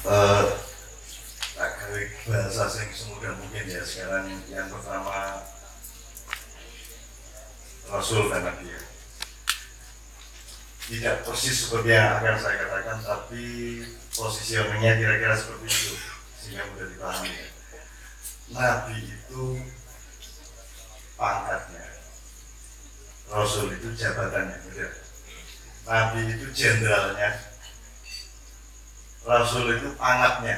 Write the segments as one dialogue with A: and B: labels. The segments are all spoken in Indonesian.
A: Eh, tak kali bahasa semudah mungkin ya sekarang yang pertama Rasul dan Nabi ya. Tidak persis seperti yang akan saya katakan, tapi positioningnya kira-kira seperti itu sehingga mudah dipahami. ya. Nabi itu pangkatnya, Rasul itu jabatannya. Nabi itu jenderalnya, Rasul itu pangkatnya,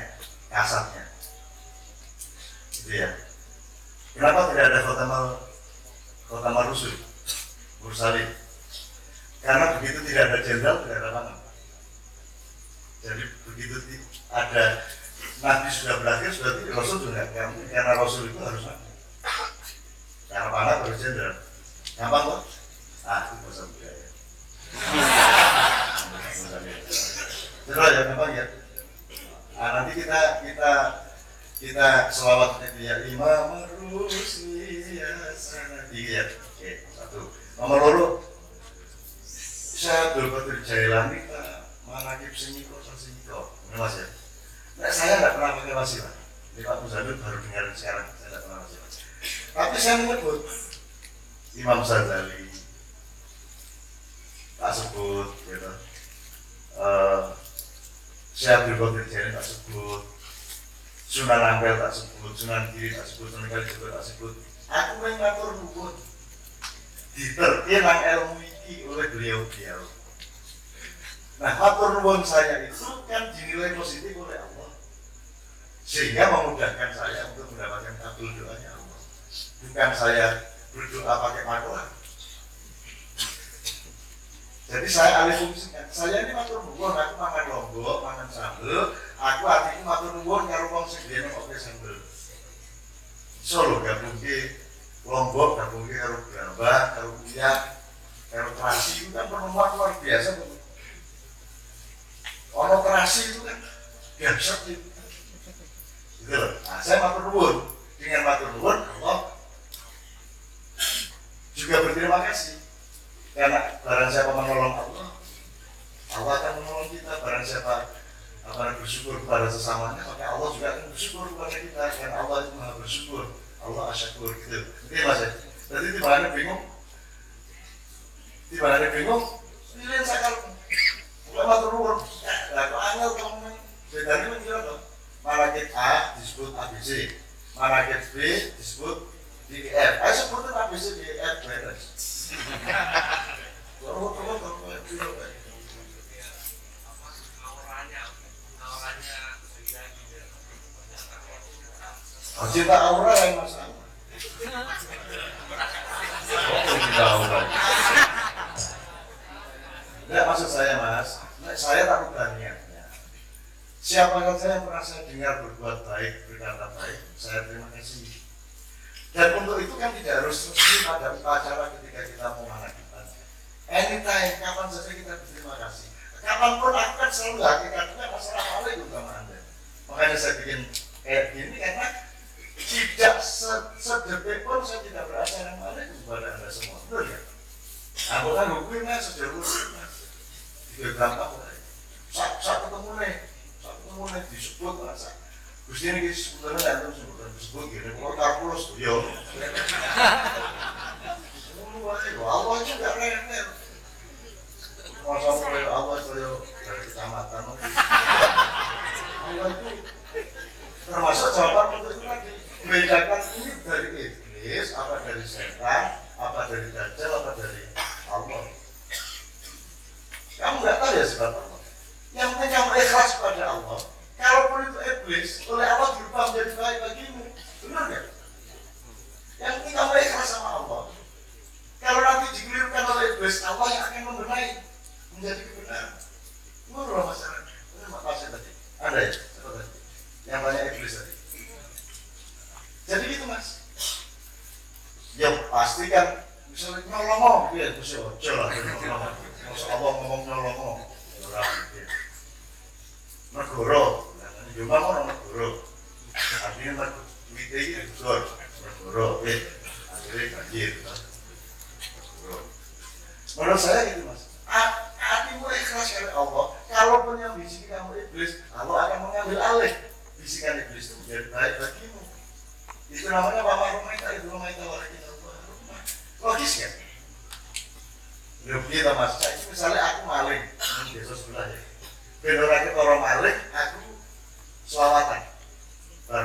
A: kasatnya. Gitu ya. Kenapa tidak ada khotamal khotamal rusul? Mursalin. Karena begitu tidak ada jenderal, tidak ada pangkat. Jadi begitu ada Nabi sudah berakhir, sudah tidak Rasul juga mungkin. Karena Rasul itu harus Nabi. Karena pangkat harus jenderal. Gampang kok? Ah, itu bahasa budaya. Terus ya gampang ya. Nah, nanti kita kita kita selawat Imam Rusli ya sanadi ya. Oke, satu. Nomor loro saya Qadir Jailani manakib seniko. Ini Mas ya. Nah, saya nggak pernah pakai wasilah. Ini Pak Muzamil baru dengar sekarang. Saya nggak pernah wasilah. Tapi saya menyebut Imam Sazali tak sebut gitu. Eh, Syekh Abdul Qadir Jailani tak sebut Sunan Ampel tak sebut, Sunan Giri tak sebut, Sunan Kalijogo tak sebut. Aku yang ngatur nuwun Diterti nang ilmu iki oleh beliau-beliau Nah, matur nuwun saya itu kan dinilai positif oleh Allah. Sehingga memudahkan saya untuk mendapatkan kabul doanya Allah. Bukan saya berdoa pakai makolah. Jadi saya alih fungsikan. Saya ini matur nuwun, aku makan lombok, makan sambel. Aku hatiku matur nuwun karo wong sing dene sambel. Solo gabung ke lombok, gabung ke karo gambah, karo kuyak, karo terasi itu kan penemuan luar biasa. Ono terasi itu kan itu. Gitu loh. Nah, saya matur nuwun. Dengan matur nuwun, Allah juga berterima kasih karena barang siapa menolong Allah Allah akan menolong kita barang siapa akan bersyukur kepada sesamanya. Maka Allah juga akan bersyukur kepada kita. Karena Allah itu maha bersyukur. Allah asyakur gitu oke mas ya jadi di mana bingung? Di mana bingung? Pilih sakal mulai matur nuwun ya kok angel temen bedanya mengira dong malakit A disebut ABC malakit B disebut DEF ayo sebutin ABC DEF beres cinta aura yang masalah. Oh, cinta aura. Enggak maksud saya mas, saya takut niatnya. Siapa saja yang pernah saya dengar berbuat baik, berkata baik, saya terima kasih. Dan untuk itu kan tidak harus resmi pada upacara ketika kita mau mengajukan. Anytime, kapan saja kita berterima kasih. Kapan pun aku kan selalu hakikatnya assalamualaikum sama anda. Makanya saya bikin kayak gini karena tidak se- sedetik pun saya tidak berassalamualaikum kepada anda semua. Betul ya? Aku kan hukumnya sejauh hukumnya. Itu gampang lah. Saat saat ketemu nih, saat ketemu nih disebut masa. Gusti ini sebenarnya ada sebutan disebut gini. Kalau kalkulus tuh, yo. Memang orang negara. Artinya duitnya ini negara. Negara, ya. Akhirnya banjir. Menurut saya itu mas. hati mulai keras oleh Allah. Kalaupun yang bisiki kamu iblis, Allah akan mengambil alih bisikan iblis itu menjadi baik bagimu. Itu namanya bapak rumah itu, ibu rumah itu orang kita rumah. Logis kan? Lebih kita mas. Misalnya aku maling, biasa sebelah ya. Benar-benar orang maling,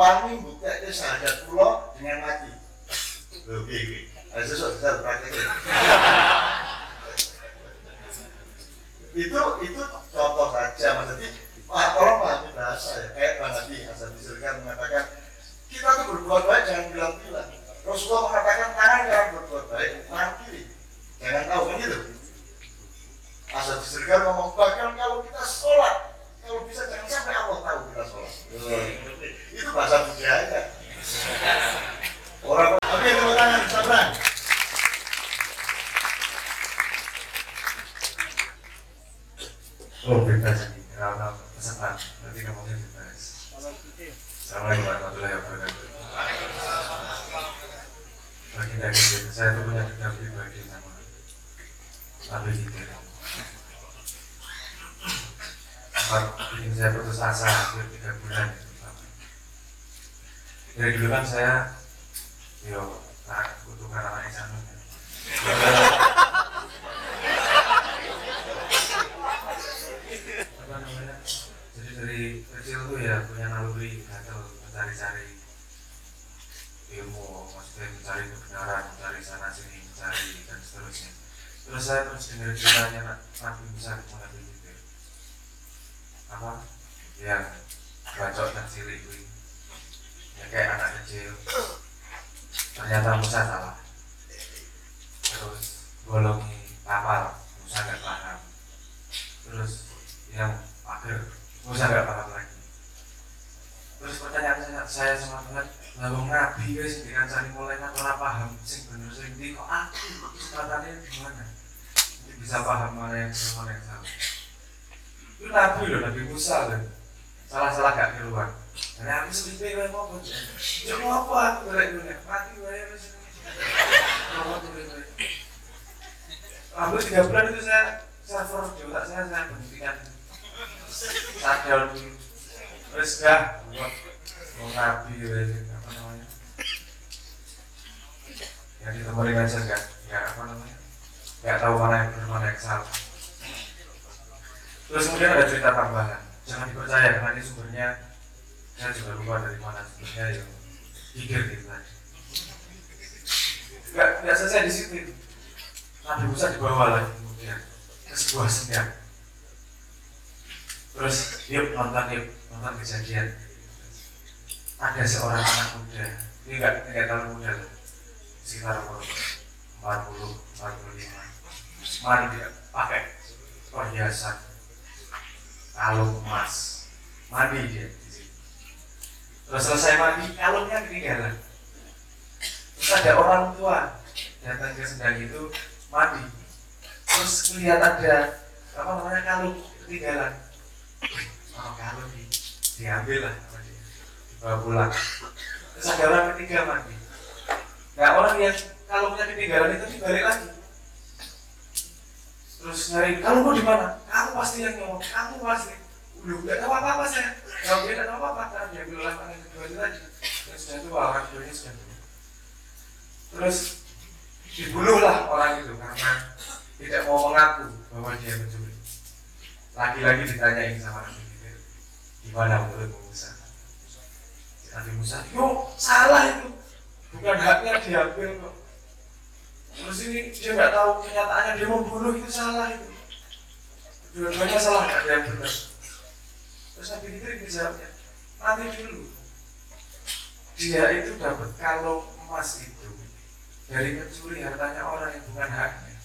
A: wani mbuktekne sahadat kula dengan mati. Piye iki ada sesuatu bisa praktekin. Itu itu contoh saja jadi Pak tolong pahami bahasa ya kayak Bang Adi Hasan Disirkan mengatakan kita tuh berbuat baik jangan bilang-bilang Rasulullah mengatakan tangan jangan berbuat baik tangan kiri. Jangan tahu kan gitu? Hasan Disirkan ngomong bahkan kalau kita sholat kalau bisa jangan sampai Allah tahu kita sholat bahasa orang oke tepuk tangan sabar
B: Oh, nanti. Assalamualaikum warahmatullahi wabarakatuh. Dari saya punya pribadi sama Nabi Hidir. Sempat bikin saya putus asa hampir tiga bulan. Dari dulu kan saya, yo, sangat kutukan anak apa namanya? Jadi dari kecil tuh ya punya naluri gatel mencari-cari ilmu maksudnya mencari kebenaran mencari sana sini mencari dan seterusnya. Terus saya terus dengar ceritanya nabi bisa gitu apa? Yang bacot dan cilik yang kayak anak kecil. Ternyata Musa salah. Terus golongi kapal Musa nggak paham. Terus yang akhir Musa nggak paham lagi. Terus pertanyaan saya, saya sama Tuhan lalu nabi guys dengan cari mulai ora paham sing bener sing di kok aku? Kesempatannya gimana? Bisa paham mana yang benar mana yang salah itu nabi loh nabi Musa loh. Salah salah gak keluar dan aku sebenarnya gue mau ya mau apa aku dunia mati ya wes mau gue Hampir tiga bulan itu saya server di otak saya saya berhentikan shutdown dulu terus dah buat mau ya apa namanya. Ya ditemuin aja enggak ya apa namanya. Nggak tahu mana yang benar mana yang salah. Terus kemudian ada cerita tambahan. Jangan dipercaya karena ini sumbernya saya juga lupa dari mana sumbernya yang pikir gitu tadi nggak nggak selesai di situ Nabi Musa dibawa lagi kemudian ke sebuah senyap terus yuk nonton yuk nonton kejadian. Ada seorang anak muda. Ini enggak enggak terlalu muda lah. Sekitar umur 40 45 mari dia pakai perhiasan kalung emas. Mandi dia terus selesai mandi kalungnya ketinggalan terus ada orang tua datang ke sendang itu mandi. Terus melihat ada apa namanya kalung ketinggalan. Oh kalung di, diambil lah sama dia. Dibawa pulang. Terus ada orang ketiga mandi. Nah orang yang kalungnya ketinggalan itu dibalik lagi. Terus nyari kalungku di mana? Kamu pasti yang ngomong kamu pasti udah nggak tahu apa apa saya nggak nggak tahu apa apa karena dia bilang tangan kedua itu tadi. Terus sudah tua orang keduanya sudah terus dibunuhlah orang itu karena tidak mau mengaku bahwa dia mencuri lagi-lagi ditanyain sama Nabi Khidir gimana menurut Musa? Nabi Musa yo salah itu. Bukan haknya diambil kok. Terus ini dia nggak tahu kenyataannya dia membunuh itu salah itu. Dua-duanya salah nggak ada yang benar terus Nabi Khidir dijawabnya nanti dulu. Dia itu dapat kalung emas itu dari mencuri hartanya orang yang bukan haknya.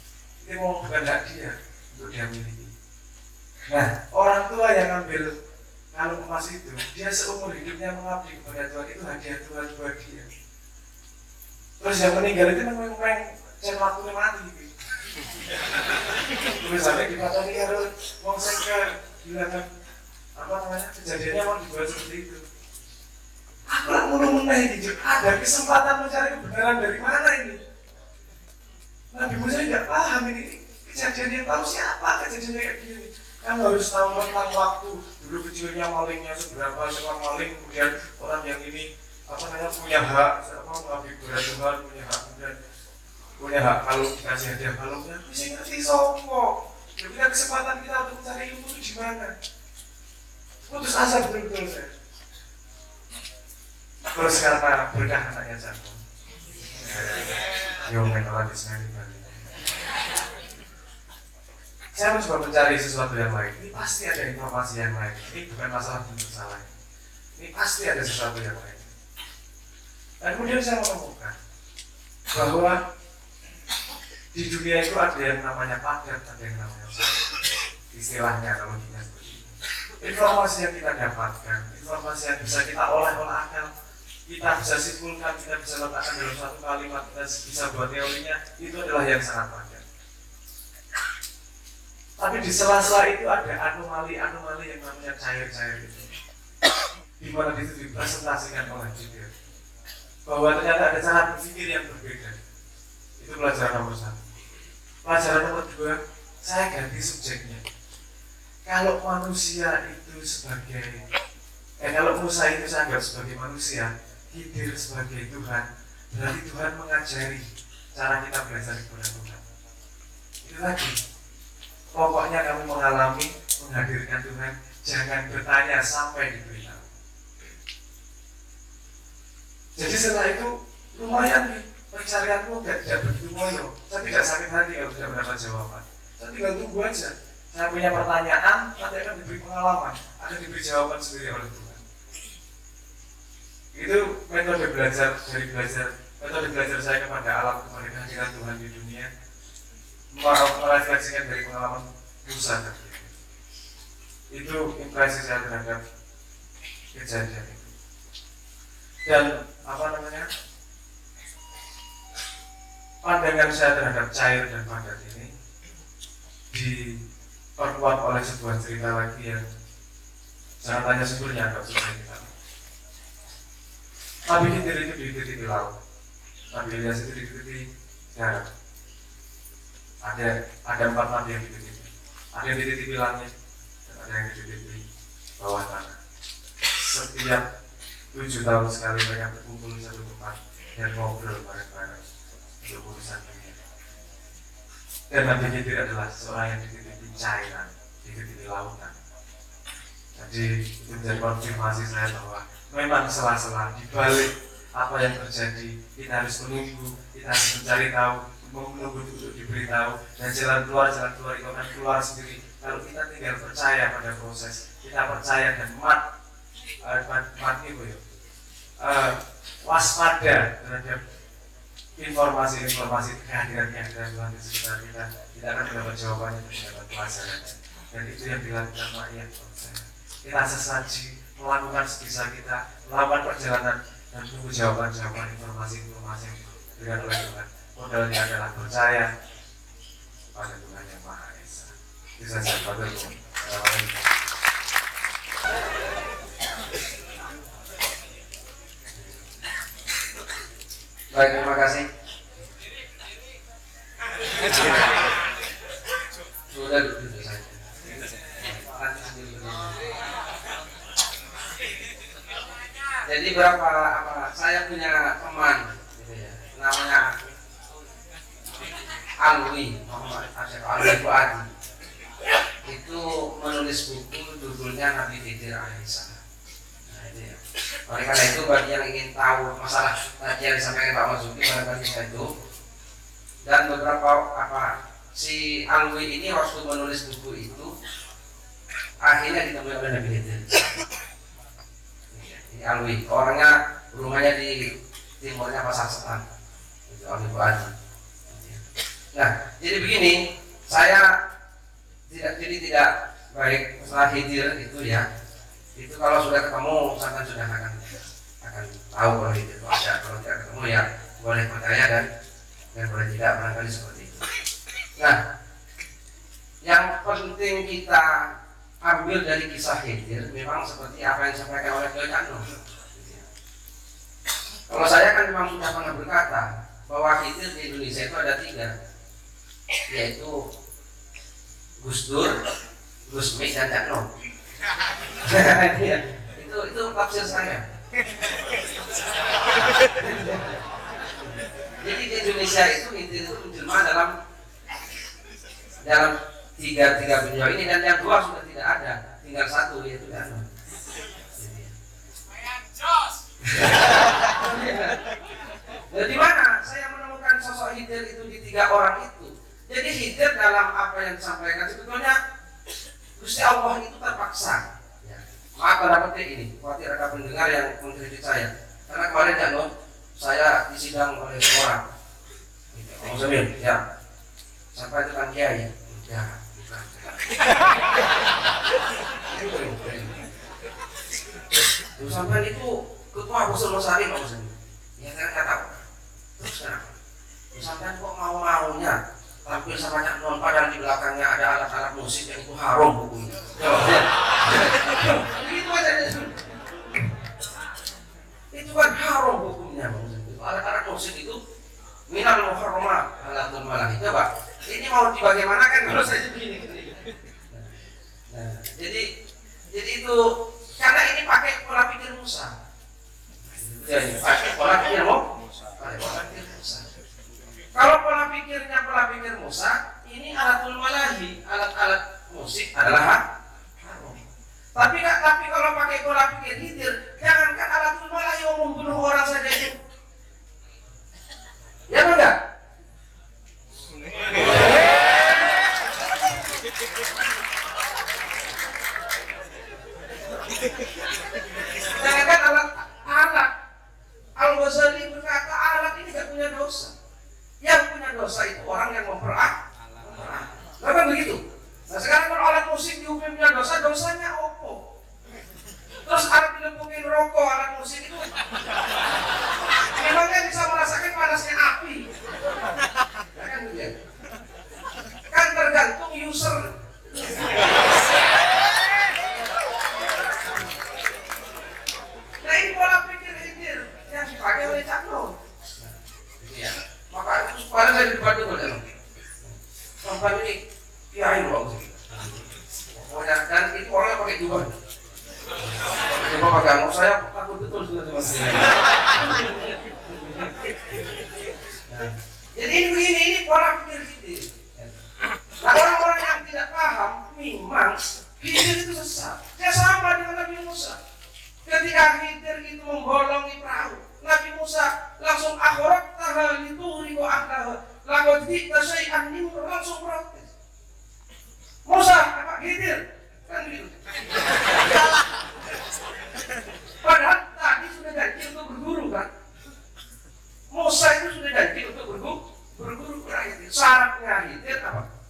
B: Ini mau bukan hak dia untuk dia miliki. Nah orang tua yang ambil kalung emas itu dia seumur hidupnya mengabdi kepada Tuhan. Itu hadiah Tuhan buat dia. Terus yang meninggal itu memang cek waktunya mati. Gitu Misalnya dikatakan harus wong saya bilang apa namanya? Kejadiannya mau dibuat seperti itu. Aku mau meneh gitu. Ada kesempatan mencari kebenaran dari mana ini? Nabi Musa tidak paham ini. Kejadian yang tahu siapa? Kejadiannya kayak gini. Kan harus tahu tentang waktu. Dulu kecilnya malingnya seberapa seorang maling kemudian orang yang ini apa namanya punya hak. Mau mengabdi kepada Tuhan punya hak. Kemudian punya hak. Kalau dikasih hadiah kalungnya bisa ngerti ya punya kesempatan kita untuk mencari ilmu itu gimana putus asa betul-betul saya terus karena berkah anaknya jatuh yo di sini saya mencoba mencari sesuatu yang lain. Ini pasti ada informasi yang lain. Ini bukan masalah bentuk salah ini pasti ada sesuatu yang lain. Dan kemudian saya menemukan bahwa di dunia itu ada yang namanya padat, ada yang namanya. Istilahnya kalau itu. Informasi yang kita dapatkan, informasi yang bisa kita olah olah akal, kita bisa simpulkan, kita bisa letakkan dalam satu kalimat, kita bisa buat teorinya, itu adalah yang sangat padat. Tapi di sela-sela itu ada anomali-anomali yang namanya cair-cair itu. Di mana itu dipresentasikan oleh Jibril. Bahwa ternyata ada cara berpikir yang berbeda. Itu pelajaran nomor satu. Pelajaran nomor dua, saya ganti subjeknya. Kalau manusia itu sebagai, eh kalau Musa itu saya anggap sebagai manusia, Khidir sebagai Tuhan, berarti Tuhan mengajari cara kita belajar kepada Tuhan. Itu lagi, pokoknya kamu mengalami menghadirkan Tuhan jangan bertanya sampai diberitahu. Jadi setelah itu lumayan nih pencarianmu tidak, tidak begitu moyo. Saya tidak sakit hati kalau tidak mendapat jawaban. Saya tinggal tunggu aja saya punya pertanyaan nanti akan diberi pengalaman. Akan diberi jawaban sendiri oleh Tuhan. Itu metode belajar dari belajar metode belajar saya kepada alam kepada kehadiran Tuhan di dunia. Merefleksikan dari pengalaman tadi itu impresi saya terhadap kejadian itu. Dan apa namanya? Pandangan saya terhadap cair dan padat ini diperkuat oleh sebuah cerita lagi yang jangan tanya sebelumnya agak susah kita Nabi Khidir itu diikuti di laut. Nabi Ilyas itu diikuti darat ada ada empat nabi yang dititipi ada yang dititipi langit dan ada yang dititipi bawah tanah. Setiap tujuh tahun sekali mereka berkumpul di satu tempat dan ngobrol bareng-bareng. Untuk urusan dunia Nabi Khidir adalah seorang yang dititipi cairan dititipi lautan. Jadi itu menjadi konfirmasi saya bahwa memang sela-sela di balik apa yang terjadi kita harus menunggu kita harus mencari tahu menunggu untuk diberitahu dan jalan keluar jalan keluar itu akan keluar sendiri. Kalau kita tinggal percaya pada proses kita percaya dan mat uh, mat, mat itu ya. Uh, waspada terhadap informasi-informasi kehadiran-kehadiran Tuhan di sekitar kita kita akan mendapat jawabannya mendapat pelajarannya dan itu yang dilakukan rakyat kita sesaji melakukan sebisa kita melakukan perjalanan dan tunggu jawaban-jawaban informasi-informasi yang diberikan oleh Tuhan modalnya adalah percaya pada Tuhan yang Maha Esa. Itu saja, Pak
C: Baik, terima kasih. Sudah begitu saja. Jadi berapa apa? Saya punya teman, gitu ya, namanya Alwi Muhammad Asyaf Alwi Fuadi itu menulis buku judulnya Nabi Khidir alaihissalam. Oleh karena itu bagi yang ingin tahu masalah tadi yang disampaikan Pak Mazuki barangkali bisa itu dan beberapa apa si Alwi ini waktu menulis buku itu akhirnya ditemui oleh Nabi Khidir. Ini Alwi orangnya rumahnya di timurnya Pasar Setan itu Alwi Fuadi. Nah, jadi begini, saya tidak jadi tidak baik setelah Khidir itu ya. Itu kalau sudah ketemu, saya kan sudah akan tahu kalau itu ada. Kalau tidak ketemu ya boleh percaya dan dan boleh tidak barangkali seperti itu. Nah, yang penting kita ambil dari kisah Khidir memang seperti apa yang disampaikan oleh Cakno. Kalau saya kan memang sudah pernah berkata bahwa Khidir di Indonesia itu ada tiga, yaitu Gus Dur, Gus Mik dan Cakno. Iya, itu itu tafsir saya. Jadi di Indonesia itu Khidir itu menjelma dalam dalam tiga tiga beliau ini dan yang dua sudah tidak ada, tinggal satu yaitu Cakno. Jadi mana saya menemukan sosok Hidir itu di tiga orang itu. Jadi Hidir dalam apa yang disampaikan sebetulnya Gusti Allah itu terpaksa. Ya. Maaf pada petik ini, khawatir ada pendengar yang mengkritik saya. Karena kemarin ya loh, saya disidang oleh seorang. Om Semil, ya. Sampai itu kan kiai. Ya, bukan. Tuh sampai itu ketua Rasul Masari Om Semil. Ya kan kata Terus kenapa? Misalkan kok mau-maunya tampil sama Cak Non padahal di belakangnya ada alat-alat musik yang itu haram hukumnya. Itu aja. Itu kan haram hukumnya. Alat-alat musik itu minal muharramat alatul malah. Coba, ini mau dibagaimanakan kalau saya begini. Nah, jadi jadi itu karena ini pakai pola pikir Musa. Jadi pakai pola pikir Musa. Pakai pola pikir Musa. Kalau pola pikirnya pola pikir Musa, ini alatul malahi, alat-alat musik adalah. Tapi tapi kalau pakai pola pikir hidir, jangankan alatul malahi yang membunuh orang saja itu. Ya enggak? Jangankan alat alat Al Ghazali berkata alat ini tidak punya dosa. Yang punya dosa itu orang yang memperah. Nah, kan begitu. Nah sekarang kalau alat musik dihukum punya dosa, dosanya opo. Terus alat dilempungin rokok, alat musik itu memangnya bisa merasakan panasnya api. Ya kan begitu. Kan tergantung user. Nah ini pola pikir hidir yang dipakai oleh Cakno. Ya. Maka kemarin saya di Bandung ada loh. Sampai ini kiai loh. Pokoknya dan itu orangnya pakai jubah. Coba pakai angkot saya takut betul sudah teman Jadi ini begini, ini pola pikir hidir. Nah orang-orang yang tidak paham, memang hidir itu sesat. Dia sama dengan Nabi Musa. Ketika Khidir itu membolongi perahu, Nabi Musa langsung akhirat tahal itu ribu akdah. Lalu kita syai'an nimr langsung protes. Musa, apa Khidir? Kan gitu. Padahal tadi sudah janji untuk berguru kan. Musa itu sudah janji untuk berguru, berguru rakyat. Syaratnya Khidir apa?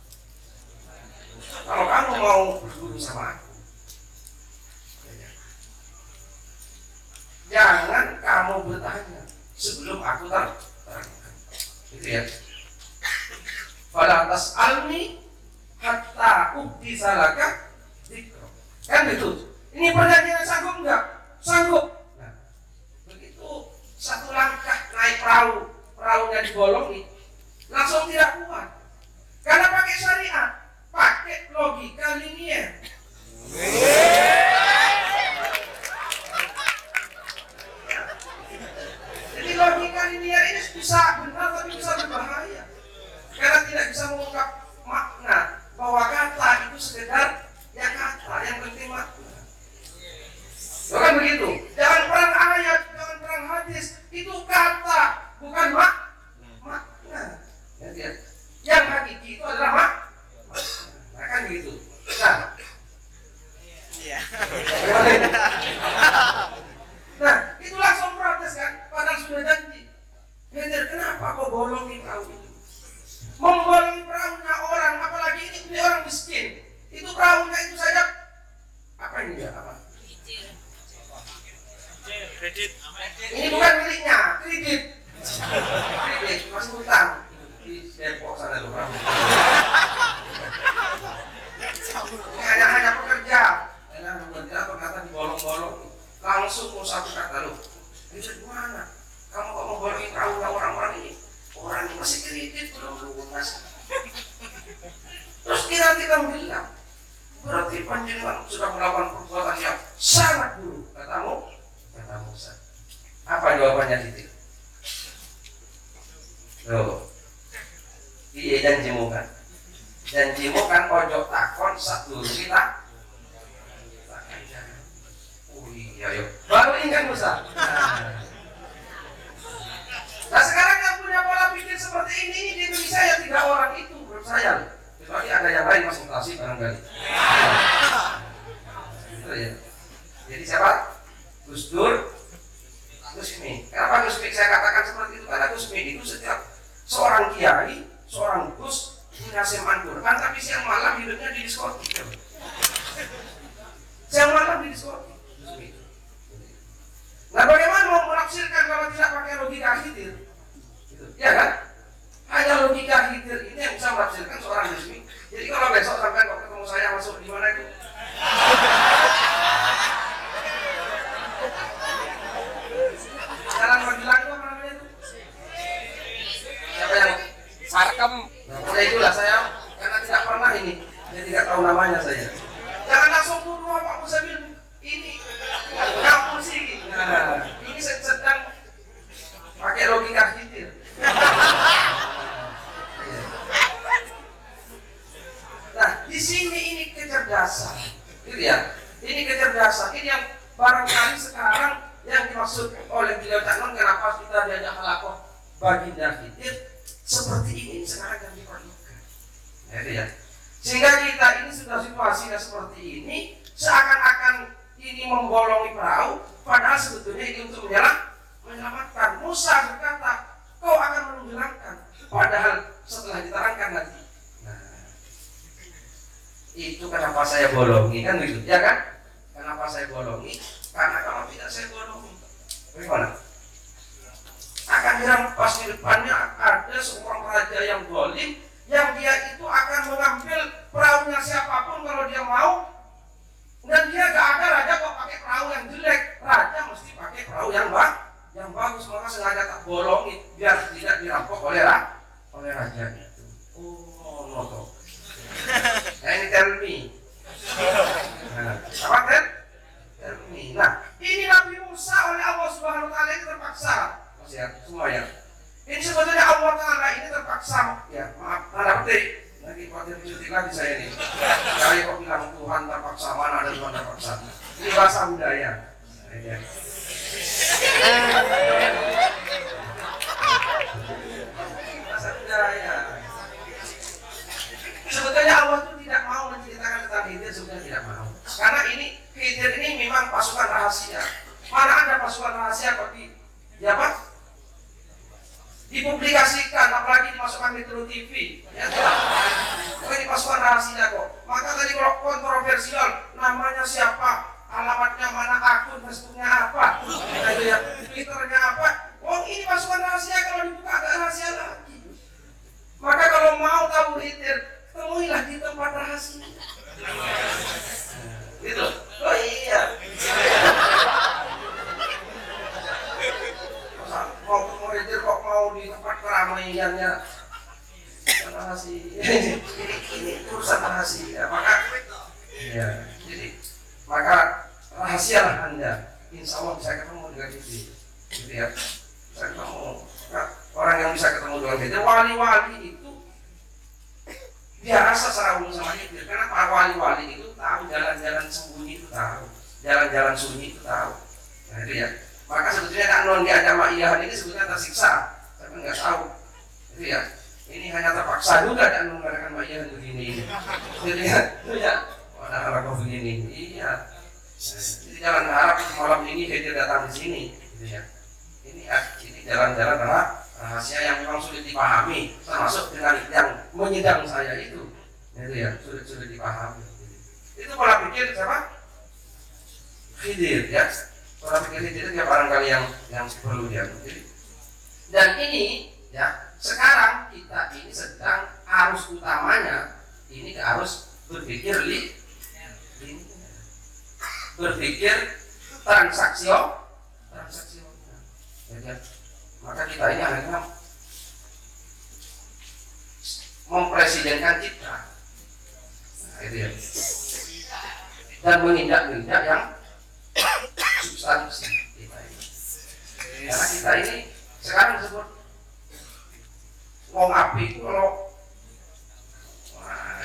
C: Kalau kamu mau berguru sama aku, jangan kamu bertanya sebelum aku ter terangkan. Itu ya. Pada atas almi hatta ukti salaka. Kan itu. Ini perjanjian sanggup enggak? Sanggup. Nah, begitu satu langkah naik perahu, perahunya langsung kredit ini bukan miliknya kredit kredit masih utang di depok sana tuh hanya hanya pekerja hanya pekerja ternyata di bolong-bolong. langsung mau satu kata lu. loh bisa mana? kamu kok mau membolongin kaula nah, orang-orang ini orang ini masih kredit belum lunas terus kira-kira bilang berarti panjenengan sudah melakukan perbuatan yang sangat apa jawabannya Siti? Loh. Iya janji mukan. Janji mukan ojo takon satu kita. Oh iya yuk. Baru ingat Musa. Nah sekarang yang punya pola pikir seperti ini di Indonesia ya tiga orang itu menurut saya. Kecuali ada yang lain masuk konsultasi barangkali. Ya. Jadi siapa? Gus Dur, Gusmi. Kenapa Gusmi saya katakan seperti itu? Karena Gusmi itu setiap seorang kiai, seorang gus dikasih mandur kan tapi siang malam hidupnya di diskotik. Siang malam di diskotik. Nah bagaimana mau menafsirkan kalau tidak pakai logika hidir? Gitu. Ya kan? Hanya logika hidir ini yang bisa menafsirkan seorang Gusmi. Jadi kalau besok sampai kok ketemu saya masuk di mana itu? Jalan Magelang itu apa namanya itu? Siapa yang
D: Sarkem
C: Nah, pada itulah saya karena tidak pernah ini, saya tidak tahu namanya saya. Jangan langsung dulu Pak Musabil ini kamu sih. Nah, ini sed- sedang pakai logika hitir. Nah, di sini ini kecerdasan, gitu ya. Ini kecerdasan, ini yang barangkali sekarang yang dimaksud oleh beliau Cak Nun kenapa kita diajak halakoh baginda hitir seperti ini sekarang yang diperlukan. Ya, itu ya. Sehingga kita ini sudah situasinya seperti ini, seakan-akan ini membolongi perahu, padahal sebetulnya ini untuk menyelam, menyelamatkan. Musa berkata, kau akan menenggelamkan. Padahal setelah diterangkan nanti. Nah, itu kenapa saya bolongi kan begitu, ya kan? Kenapa saya bolongi? Karena kalau tidak saya bolongi, bagaimana? Akan dirampas di depannya ada seorang raja yang dolim yang dia itu akan mengambil perahunya siapa pun kalau dia mau. Dan dia gak ada raja kok pakai perahu yang jelek. Raja mesti pakai perahu yang ba yang bagus. Maka sengaja tak bolongi biar tidak dirampok oleh oleh raja itu oh no toh nah, ini tell me nah, apa tell tell me nah ini Nabi Musa oleh Allah Subhanahu Wa Taala ini terpaksa ya semua ya ini sebetulnya Allah Taala ini terpaksa ya maaf tanda petik lagi khawatir cuti lagi saya ini saya kok bilang Tuhan terpaksa mana ada Tuhan terpaksa ini bahasa budaya Nah, ya. bahasa budaya sebetulnya Allah itu tidak mau menceritakan tentang Khidir sebetulnya tidak mau karena ini Khidir ini memang pasukan rahasia mana ada pasukan rahasia kok di ya apa dipublikasikan apalagi dimasukkan di True TV ya kok ini pasukan rahasia kok maka tadi kalau kontroversial namanya siapa alamatnya mana akun Facebooknya apa nah, itu ya Twitternya apa oh ini pasukan dibuka agak rahasia lagi. Maka kalau mau tahu hitir temuilah di tempat rahasia. Gitu. Oh iya. Masa mau hitir kok mau di tempat keramaiannya rahasia. Ini, urusan rahasia. Maka ya jadi maka rahasialah anda. Insya Allah bisa ketemu dengan itu gitu ya orang yang bisa ketemu dengan itu wali-wali itu biasa umum sama itu karena para wali-wali itu tahu jalan-jalan sembunyi itu tahu. Jalan-jalan sunyi itu tahu. Nah itu ya. Maka sebetulnya kan non di agama iyahan ini sebetulnya tersiksa tapi nggak tahu. Itu ya. Ini hanya terpaksa juga dan mengadakan ma'iyahan begini ini. Jadi ya. Ada harap begini iya. Jadi jangan harap malam ini dia datang di sini. Gitu ya. Ini ya, ini jalan-jalan adalah rahasia yang memang sulit dipahami termasuk dengan yang menyidang saya itu. Itu ya sulit sulit dipahami. Itu pola pikir siapa? Khidir ya. Pola pikir Khidir ya barangkali yang yang perlu dia dan ini ya sekarang kita ini sedang arus utamanya ini ke arus berpikir li, li berpikir transaksion transaksional ya, maka kita ini akhirnya mempresidenkan kita nah, itu ya. Dan menindak-nindak yang substansi kita ini. Karena kita ini sekarang disebut ngapi itu kalau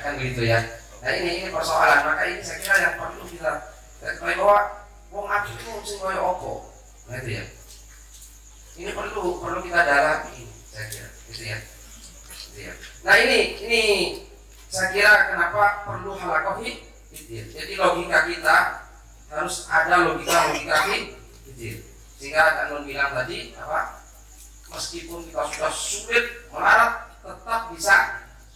C: kan begitu ya. Nah ini ini persoalan. Maka ini saya kira yang perlu kita ketahui bahwa wong aku itu mesti koyo opo nah itu ya ini perlu perlu kita dalami saya kira gitu ya. Gitu ya. Nah ini ini saya kira kenapa perlu halakohi gitu ya. jadi logika kita harus ada logika logika gitu ya. sehingga Kak Nun bilang tadi apa meskipun kita sudah sulit melarat tetap bisa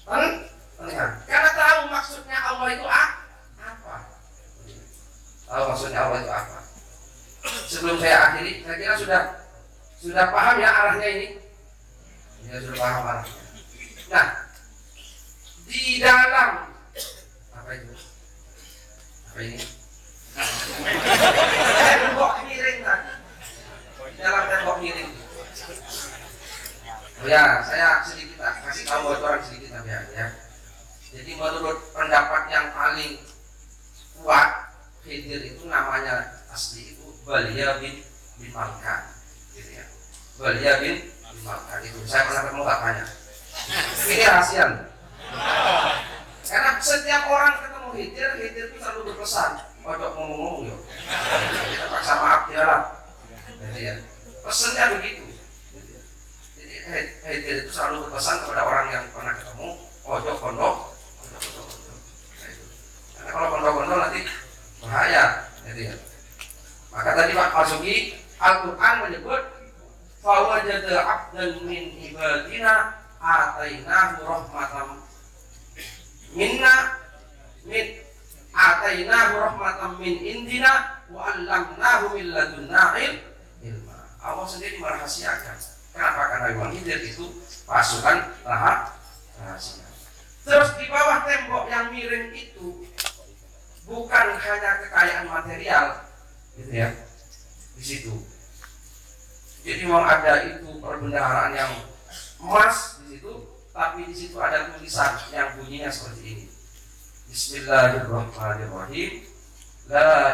C: mendengar karena tahu maksudnya Allah itu apa? Tahu maksudnya Allah itu apa? Sebelum saya akhiri saya kira sudah sudah paham ya arahnya ini? Ya sudah paham arahnya. Nah di dalam. Apa itu? Apa ini? Tembok miring di dalam tembok miring. Oh ya, saya sedikit kasih tahu bocoran sedikit tapi ya. ya. Jadi menurut pendapat yang paling kuat, Khidir itu namanya asli itu Balia bin bin Malkan. Balia bin bin Malkan itu saya pernah ketemu bapaknya. Ini rahasia. Karena setiap orang ketemu Khidir, Khidir itu selalu berpesan, ojo ngomong-ngomong yo. Kita paksa maaf dia lah. Jadi ya, pesannya begitu. Jadi Khidir itu selalu berpesan kepada orang yang pernah ketemu, ojo pondok. Karena kalau pondok-pondok nanti bahaya, gitu ya. Maka tadi Pak Masuki, Al-Quran menyebut fawajadal abdan min ibadina atainahu rahmatam minna min atainahu rahmatam min indina wa allamnahu min ladunna ilma. Allah sendiri merahasiakan. Kenapa? Karena Ibn Hidir itu pasukan lahap بسم الله الرحمن الرحيم لا